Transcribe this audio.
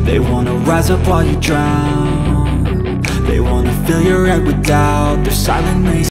they wanna rise up while you drown. They wanna fill your head with doubt. They're silently